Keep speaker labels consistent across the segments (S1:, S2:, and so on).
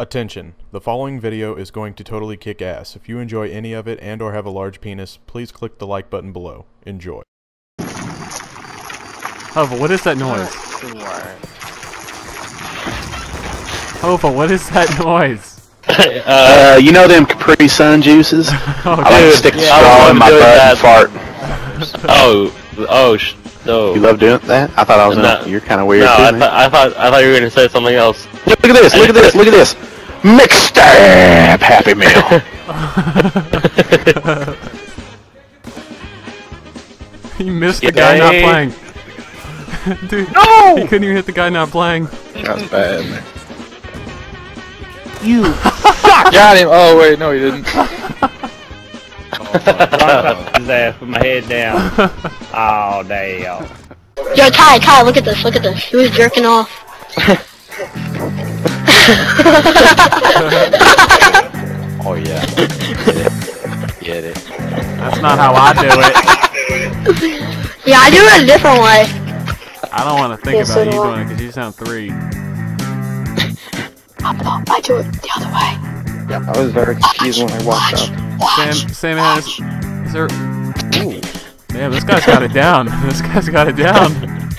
S1: Attention, the following video is going to totally kick ass. If you enjoy any of it and or have a large penis, please click the like button below. Enjoy.
S2: Hova, what is that noise? Hova, what is that noise?
S3: Uh, you know them Capri Sun juices?
S2: Oh,
S3: I like to stick the
S4: yeah,
S3: straw in my butt
S4: that.
S3: and fart.
S4: Oh, oh, sh- no.
S3: You love doing that? I thought I was.
S4: No.
S3: gonna- You're kind of weird
S4: no,
S3: too.
S4: I, th- I thought I thought you were gonna say something else.
S3: Look at this! Look at this! Look at this! Mixtape Happy Meal.
S2: you missed the guy not playing. Dude,
S3: no!
S2: you couldn't even hit the guy not playing.
S3: That's bad, man.
S5: Got him! Oh wait, no he didn't.
S6: Oh, his ass with my head down. Oh damn.
S7: Yo, Ty, Ty, look at this, look at this. He was jerking off.
S4: Oh yeah. Get it.
S2: That's not how I do it.
S7: Yeah, I do it a different way.
S2: I don't want to think
S7: Yeah,
S2: about
S7: so
S2: you doing it because you sound three.
S7: I, no, I do it the other way.
S5: Yeah, I was very confused when I walked
S7: Watch,
S5: up.
S7: watch.
S2: Sam, Sam has. Is there. Ooh. Man, this guy's got it down. This guy's got it down.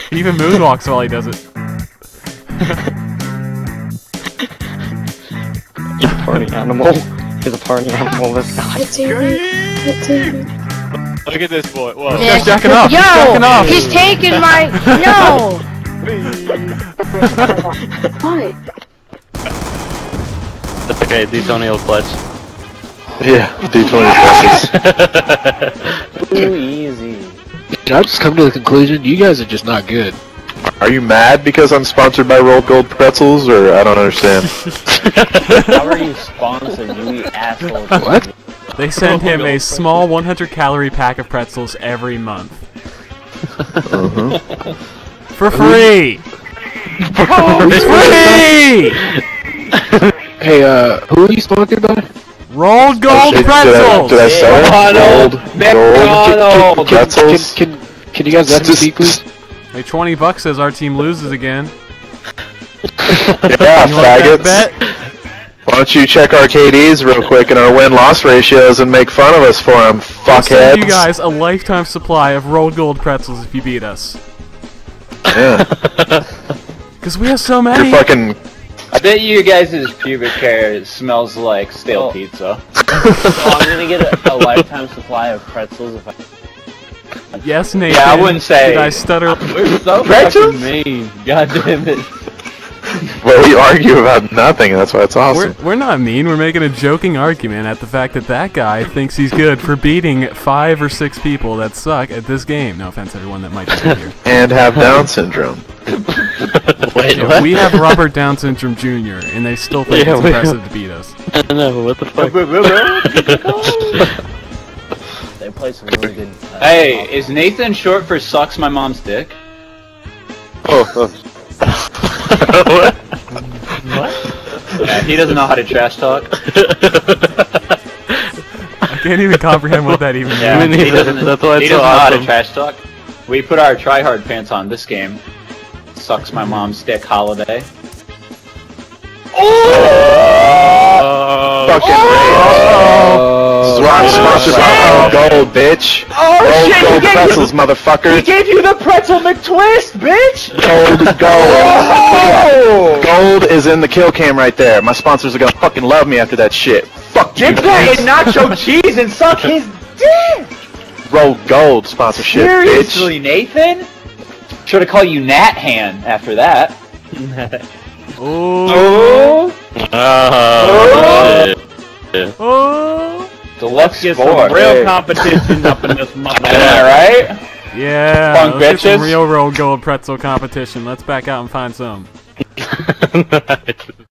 S2: He even moonwalks while he does it.
S5: Party animal. He's a party animal, this guy.
S7: It's easy. It's easy.
S6: Look at this boy. Whoa.
S2: This guy's jacking off.
S7: Yo,
S2: He's jacking off.
S7: he's taking my no. What?
S4: That's okay. These Tony will clutch.
S3: Yeah, D20 dresses.
S5: Too easy.
S8: Did I just come to the conclusion you guys are just not good?
S3: Are you mad because I'm sponsored by Rold Gold Pretzels, or I don't understand?
S6: How are you sponsored, you asshole?
S8: What?
S2: They send him a small 100 calorie pack of pretzels every month.
S3: uh-huh.
S2: For free! free!
S8: Hey, uh, who are you sponsored by?
S2: Rold Gold
S3: Did I,
S2: pretzels!
S3: did I say it?
S6: McDonald!
S3: Gold,
S6: McDonald!
S3: gold pretzels.
S8: Can, can, can you guys let me speak, please?
S2: Hey, 20 bucks says our team loses again.
S3: Yeah,
S2: You
S3: faggots.
S2: bet?
S3: Why don't you check our KDs real quick and our win-loss ratios and make fun of us for them,
S2: We'll send
S3: fuckheads?
S2: you guys a lifetime supply of Rold Gold pretzels if you beat us.
S3: Yeah.
S2: Because we have so
S3: You're
S2: many.
S3: fucking.
S6: I bet you guys' pubic hair smells like stale pizza.
S9: Oh, I'm gonna get a, a lifetime supply of pretzels if I.
S2: Yes, Nathan.
S6: Yeah, I wouldn't say-
S2: Did I stutter?
S9: We're so
S6: Pretzels?
S9: fucking mean. God damn it.
S3: Well, we argue about nothing. That's why it's awesome.
S2: We're, we're not mean. We're making a joking argument at the fact that that guy thinks he's good for beating five or six people that suck at this game. No offense, everyone that might be here.
S3: And have Down syndrome.
S4: Wait, what?
S2: we have Robert Down syndrome Jr. and they still think
S4: Yeah,
S2: it's
S4: we-
S2: impressive to beat us.
S4: I don't know. What the fuck?
S9: They play some really good. Uh,
S6: Hey, is Nathan short for sucks my mom's dick?
S3: Oh,
S4: what?
S6: Yeah, he doesn't know how to trash talk.
S2: I can't even comprehend what that even
S6: Yeah,
S2: means.
S6: He doesn't,
S4: That's why it's
S6: he
S4: so
S6: doesn't know how to trash talk. We put our tryhard pants on this game. Sucks my mom's dick holiday.
S4: Oh,
S3: fucking This is why I'm sponsored by Rold Gold, bitch.
S6: Oh
S3: Roll
S6: shit!
S3: Gold
S6: He gave,
S3: Pretzels,
S6: you,
S3: motherfucker.
S6: he gave you the pretzel McTwist, bitch!
S3: Gold, gold.
S6: Oh!
S3: Gold is in the kill cam right there. My sponsors are gonna fucking love me after that shit. Fuck you.
S6: Dip that in nacho cheese and suck his dick!
S3: Rold Gold sponsorship,
S6: Seriously, Nathan? Should have called you Nat Han after that.
S2: Oh,
S6: Oh! Deluxe
S9: Get
S6: sport.
S9: some real competition up in this mother.
S6: Am I right?
S2: Yeah,
S6: Punk
S2: let's get some
S6: bitches.
S2: real Rold Gold pretzel competition. Let's back out and find some.